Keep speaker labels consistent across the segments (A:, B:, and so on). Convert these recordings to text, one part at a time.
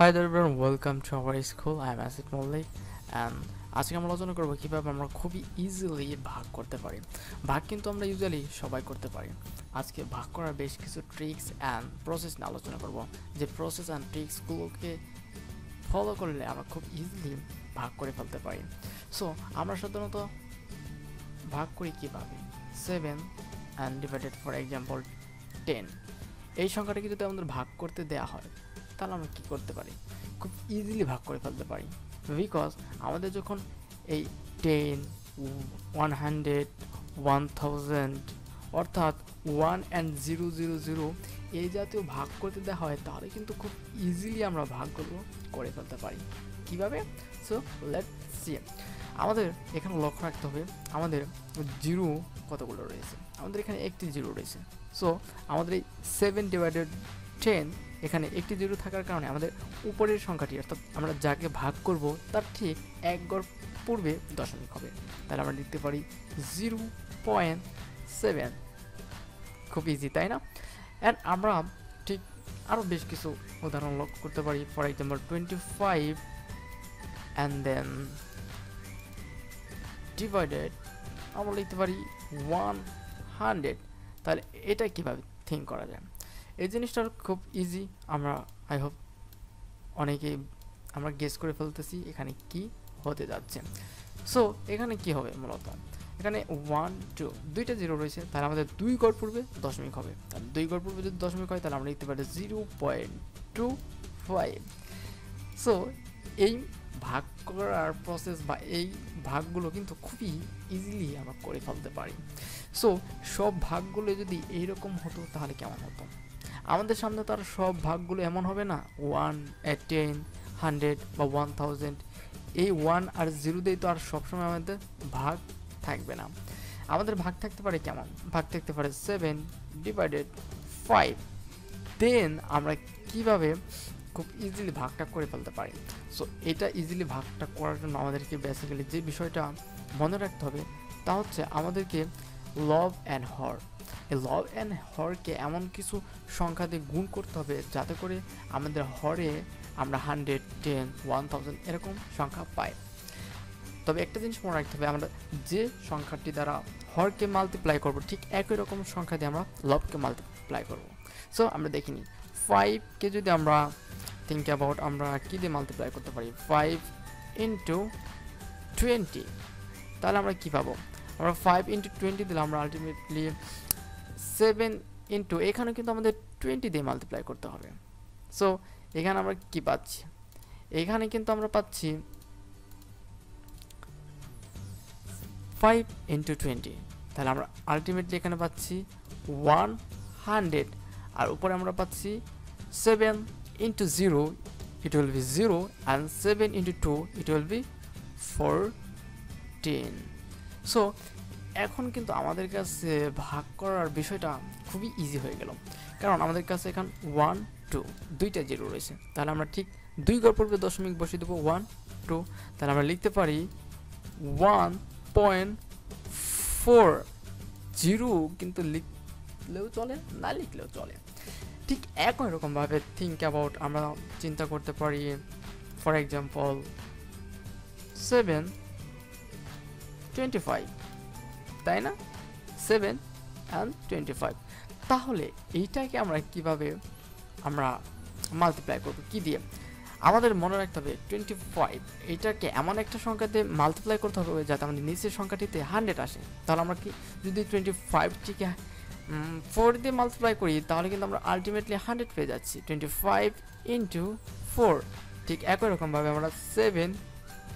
A: Hi everyone welcome to our school I am Asit Mallick and আজকে আমরা আলোচনা করব কীভাবে আমরা খুবই ইজিলি ভাগ করতে পারি। ভাগ কিন্তু আমরা ইউজুয়ালি সবাই করতে পারি। আজকে ভাগ করার বেশ কিছু ট্রিক্স অ্যান্ড প্রসেস নিয়ে আলোচনা করব। যে প্রসেস অ্যান্ড ট্রিক্সগুলোকে ফলো করলে আমরা খুব ইজিলি ভাগ করে ফেলতে পারি। সো আমরা সাধারণত ভাগ করি কীভাবে? Seven and divided for example ten এই সংখ্যাটাকে যদি আমাদের ভাগ করতে দেয়া হয় তাহলে আমরা কী করতে পারি? খুব ইজিলি ভাগ করে ফেলতে পারি। বিকজ আমাদের যখন এই ten one hundred one thousand অর্থাৎ one and zero zero zero এই জাতীয় ভাগ করতে দেওয়া হয়, তাহলে কিন্তু খুব ইজিলি আমরা ভাগগুলো করে ফেলতে পারি। কীভাবে? সো লেট সি আমাদের এখানে লক্ষ্য রাখতে হবে, আমাদের জিরো কতগুলো রয়েছে? আমাদের এখানে একটি জিরো রয়েছে। সো আমাদের এই সেভেন ডিভাইডেড টেন এখানে একটি জিরো থাকার কারণে আমাদের উপরের সংখ্যাটি, অর্থাৎ আমরা যাকে ভাগ করব, তার ঠিক এক গড় পূর্বে দশমিক হবে। তাহলে আমরা লিখতে পারি জিরো পয়েন্ট সেভেন। খুব ইজি তাই না? অ্যান্ড আমরা ঠিক আরও বেশ কিছু উদাহরণ লক্ষ্য করতে পারি। For example twenty five and then divided আমরা লিখতে পারি ওয়ান হান্ড্রেড তাহলে এটা কীভাবে থিঙ্ক করা যায়? এই জিনিসটা খুব ইজি আমরা আই হোপ অনেকেই আমরা গেস করে ফেলতেছি এখানে কি হতে যাচ্ছে। সো এখানে কি হবে মূলত? এখানে ওয়ান টু দুইটা জিরো রয়েছে, তাহলে আমাদের দুই গড় পূর্বে দশমিক হবে। তাহলে দুই গড় পূর্বে যদি দশমিক হয়, তাহলে আমরা লিখতে পারি zero point two five so এই ভাগ করার প্রসেস বা এই ভাগগুলো কিন্তু খুবই ইজিলি আমরা করে ফেলতে পারি। সো সব ভাগগুলো যদি এইরকম হতো, তাহলে কেমন হতো? আমাদের সামনে তার সব ভাগগুলো এমন হবে না? ওয়ান টেন হান্ড্রেড বা ওয়ান থাউজেন্ড এই ওয়ান আর জিরো তো আর সবসময় আমাদের ভাগ থাকবে না। আমাদের ভাগ থাকতে পারে কেমন? ভাগ থাকতে পারে সেভেন ডিভাইডেড ফাইভ দেন আমরা কীভাবে খুব ইজিলি ভাগটা করে ফেলতে পারি? সো এটা ইজিলি ভাগটা করার জন্য আমাদেরকে বেসিক্যালি যে বিষয়টা মনে রাখতে হবে, তা হচ্ছে আমাদেরকে লভ অ্যান্ড হর লভ অ্যান্ড হরকে এমন কিছু সংখ্যা দিয়ে গুণ করতে হবে যাতে করে আমাদের হরে আমরা হান্ড্রেড টেন ওয়ান থাউজেন্ড এরকম সংখ্যা পাই। তবে একটা জিনিস মনে রাখতে হবে, আমরা যে সংখ্যাটি দ্বারা হরকে মাল্টিপ্লাই করব, ঠিক একই রকম সংখ্যা দিয়ে আমরা লভকে মাল্টিপ্লাই করব। সো আমরা দেখিনি ফাইভকে যদি আমরা থিঙ্ক অ্যাবাউট আমরা কী দিয়ে মাল্টিপ্লাই করতে পারি? ফাইভ ইন্টু টোয়েন্টি তাহলে আমরা কী পাবো? আমরা ফাইভ ইন্টু টোয়েন্টি দিলে আমরা আলটিমেটলি সেভেন ইন্টু এখানে কিন্তু আমাদের টোয়েন্টি দিয়ে মাল্টিপ্লাই করতে হবে। সো এখানে আমরা কি পাচ্ছি? এখানে কিন্তু আমরা পাচ্ছি ফাইভ ইন্টু টোয়েন্টি তাহলে আমরা আলটিমেটলি এখানে পাচ্ছি ওয়ান হান্ড্রেড আর উপরে আমরা পাচ্ছি seven into zero it will be zero and seven into two it will be fourteen so এখন কিন্তু আমাদের কাছে ভাগ করার বিষয়টা খুবই ইজি হয়ে গেল। কারণ আমাদের কাছে এখন ওয়ান টু দুইটা জিরো রয়েছে। তাহলে আমরা ঠিক দুই গড় পূর্বে দশমিক বসিয়ে দেবো ওয়ান টু তাহলে আমরা লিখতে পারি ওয়ান পয়েন্ট ফোর জিরো কিন্তু লিখলেও চলে, না লিখলেও চলে। ঠিক একই রকমভাবে থিঙ্ক অ্যাবাউট আমরা চিন্তা করতে পারি for example seven twenty five তাই না? সেভেন অ্যান্ড টোয়েন্টি ফাইভ তাহলে এইটাকে আমরা কীভাবে আমরা মাল্টিপ্লাই করব? কী দিয়ে? আমাদের মনে রাখতে হবে টোয়েন্টি ফাইভ এইটাকে এমন একটা সংখ্যাতে মাল্টিপ্লাই করতে হবে যাতে আমাদের নিচের সংখ্যাটিতে হান্ড্রেড আসে। তাহলে আমরা কি যদি টোয়েন্টি ফাইভটিকে ফোর দিয়ে মাল্টিপ্লাই করি, তাহলে কিন্তু আমরা আলটিমেটলি হান্ড্রেড পেয়ে যাচ্ছি। টোয়েন্টি ফাইভ ইন্টু ফোর ঠিক একই রকমভাবে আমরা সেভেন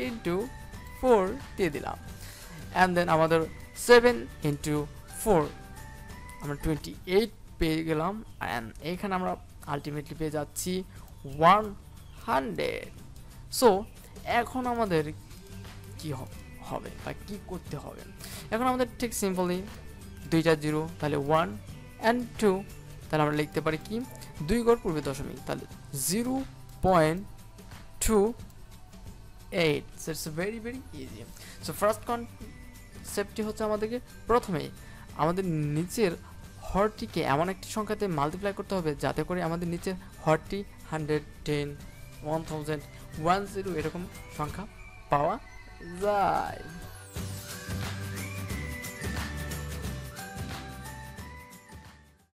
A: ইন্টু ফোর দিয়ে দিলাম। অ্যান্ড দেন আমাদের সেভেন ইন্টু ফোর আমরা টোয়েন্টি এইট পেয়ে গেলাম অ্যান্ড এইখানে আমরা আলটিমেটলি পেয়ে যাচ্ছি ওয়ান হান্ড্রেড সো এখন আমাদের কি হবে বা কি করতে হবে? এখন আমাদের ঠিক সিম্পলি দুইটা জিরো, তাহলে ওয়ান অ্যান্ড টু তাহলে আমরা লিখতে পারি কি? দুই গড় পূর্বে দশমিক, তাহলে zero point two eight it's very very easy so first কনসেপ্টটি হচ্ছে আমাদেরকে প্রথমেই আমাদের নিচের হরটিকে এমন একটি সংখ্যাতে মাল্টিপ্লাই করতে হবে যাতে করে আমাদের নিচের হরটি hundred ten one thousand one zero এরকম সংখ্যা পাওয়া যায়।